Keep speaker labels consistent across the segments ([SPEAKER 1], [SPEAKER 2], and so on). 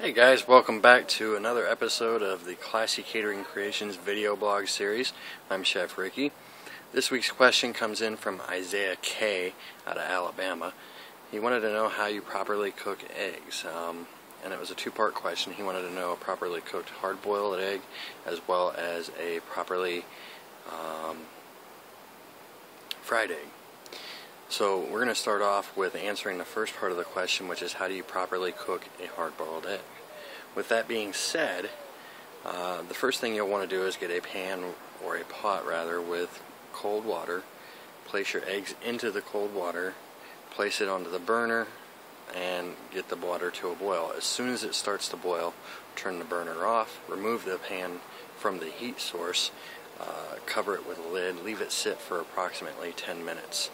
[SPEAKER 1] Hey guys, welcome back to another episode of the Classy Catering Creations video blog series. I'm Chef Ricky. This week's question comes in from Isaiah K. out of Alabama. He wanted to know how you properly cook eggs. Um, and it was a two-part question. He wanted to know a properly cooked hard-boiled egg as well as a properly um, fried egg. So we're going to start off with answering the first part of the question, which is how do you properly cook a hard-boiled egg? With that being said, uh, the first thing you'll want to do is get a pan or a pot rather with cold water. Place your eggs into the cold water, place it onto the burner, and get the water to a boil. As soon as it starts to boil, turn the burner off, remove the pan from the heat source, uh, cover it with a lid, leave it sit for approximately 10 minutes.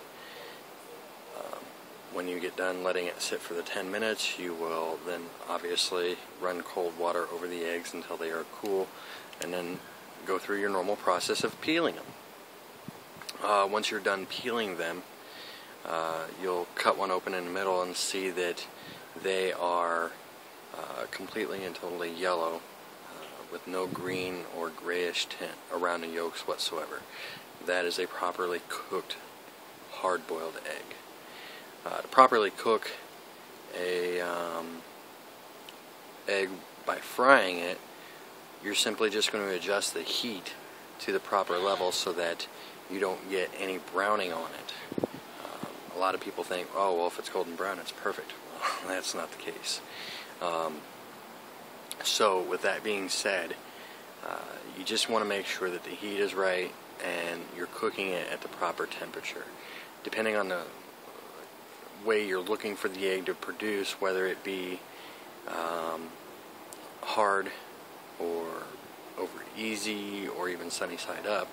[SPEAKER 1] When you get done letting it sit for the 10 minutes, you will then obviously run cold water over the eggs until they are cool, and then go through your normal process of peeling them. Uh, once you're done peeling them, uh, you'll cut one open in the middle and see that they are uh, completely and totally yellow uh, with no green or grayish tint around the yolks whatsoever. That is a properly cooked hard-boiled egg uh, to properly cook a um, egg by frying it, you're simply just going to adjust the heat to the proper level so that you don't get any browning on it. Um, a lot of people think, oh, well, if it's golden brown, it's perfect. Well, that's not the case. Um, so, with that being said, uh, you just want to make sure that the heat is right and you're cooking it at the proper temperature. Depending on the way you're looking for the egg to produce, whether it be um, hard or over easy or even sunny side up,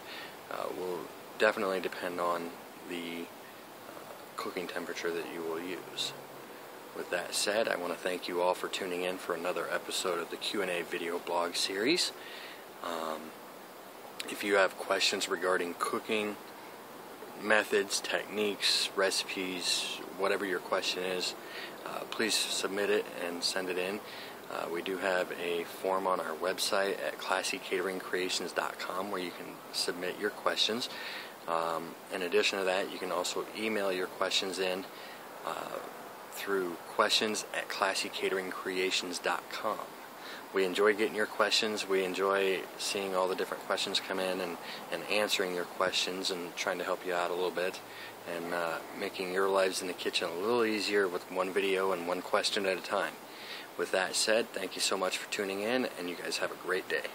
[SPEAKER 1] uh, will definitely depend on the uh, cooking temperature that you will use. With that said, I want to thank you all for tuning in for another episode of the Q&A video blog series. Um, if you have questions regarding cooking, methods, techniques, recipes, whatever your question is, uh, please submit it and send it in. Uh, we do have a form on our website at classycateringcreations.com where you can submit your questions. Um, in addition to that, you can also email your questions in uh, through questions at classycateringcreations.com we enjoy getting your questions. We enjoy seeing all the different questions come in and, and answering your questions and trying to help you out a little bit and uh, making your lives in the kitchen a little easier with one video and one question at a time. With that said, thank you so much for tuning in and you guys have a great day.